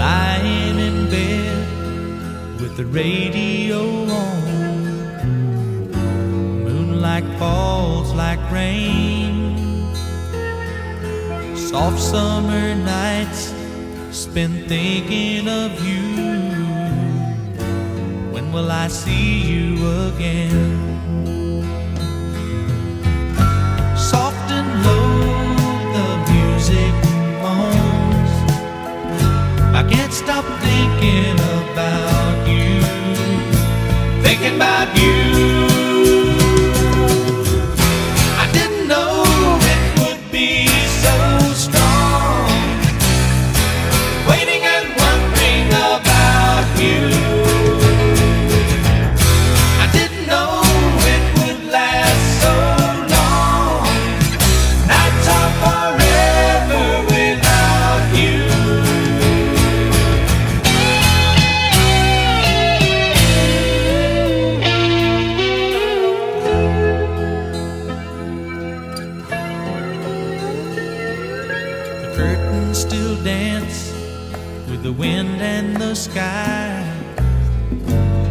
lying in bed with the radio on. Moonlight falls like rain. Soft summer nights spent thinking of you. When will I see you again? Curtains still dance with the wind and the sky.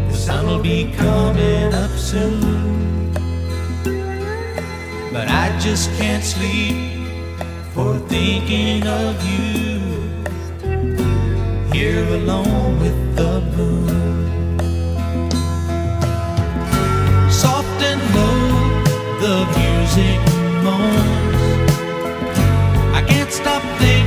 The sun will be coming up soon. But I just can't sleep for thinking of you. Here alone with the moon. Soft and low, the music moans. Can't stop thinking